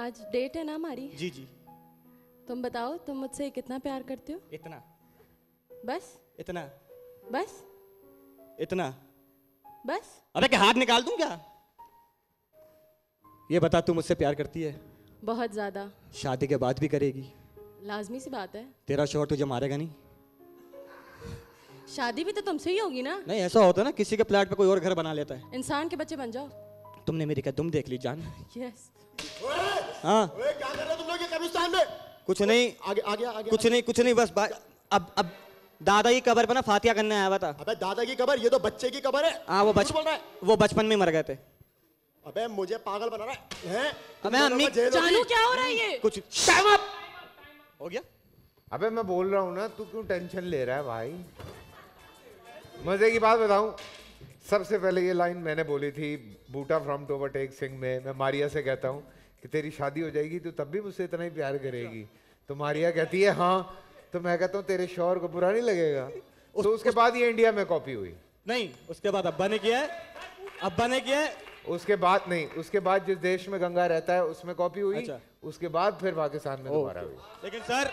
आज डेट है ना हमारी? जी जी। तुम बताओ तुम मुझसे कितना प्यार करते हो? इतना। बस? इतना। बस? इतना। बस? अबे क्या हाथ निकाल दूँ क्या? ये बता तू मुझसे प्यार करती है? बहुत ज़्यादा। शादी के बाद भी करेगी। लाजमी सी बात है। तेरा शोहर तुझे मारेगा नहीं? शादी भी तो तुमसे ही होगी ना? नहीं ऐसा होता ना किसी के प्लाट पे कोई और घर बना लेता है। इंसान के बच्चे बन जाओ। तुमने मेरी क्या तुम देख ली जान। यस हाँ। क्या कर रहे तुम लोग कब्रिस्तान में? कुछ नहीं। आगे आगे आगे कुछ नहीं कुछ नहीं बस अब अब दादा की कबर पर ना फातिया करने आया हुआ था। अबे दादा की कबर? ये तो बच्चे की कबर है। हाँ वो झूठ बच बोल रहा है। वो बचपन में मर गए थे। अबे मुझे पागल बना रहा है। हैं? अबे अम्मी-। जानू क्या हो रहा है ये? कुछ टाइम अप हो गया? अबे मैं बोल रहा हूँ ना तू क्यों टेंशन ले रहा है भाई? मज़े की बात बताऊँ सबसे पहले ये लाइन मैंने बोली थी बूटा फ्रॉम टू टेक सिंह में मैं मारिया से कहता हूँ कि तेरी शादी हो जाएगी तो तब भी मुझसे इतना ही प्यार करेगी। तो मारिया कहती है हाँ। तो मैं कहता हूँ तेरे शौहर को बुरा नहीं लगेगा? उस, तो उसके उस... बाद ये इंडिया में कॉपी हुई। नहीं उसके बाद अब्बा ने किया है। अब्बा ने किया है। उसके बाद नहीं उसके बाद जिस देश में गंगा रहता है उसमें कॉपी हुई। अच्छा। उसके बाद फिर पाकिस्तान में दोबारा हुई। लेकिन सर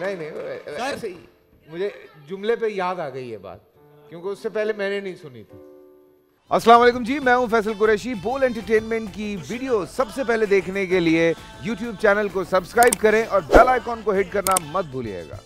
नहीं नहीं ही मुझे जुमले पे याद आ गई ये बात। क्योंकि उससे पहले मैंने नहीं सुनी थी। वालेकुम जी, मैं हूँ फैसल कुरैशी। बोल एंटरटेनमेंट की वीडियो सबसे पहले देखने के लिए यूट्यूब चैनल को सब्सक्राइब करें और बेल आइकॉन को हिट करना मत भूलिएगा।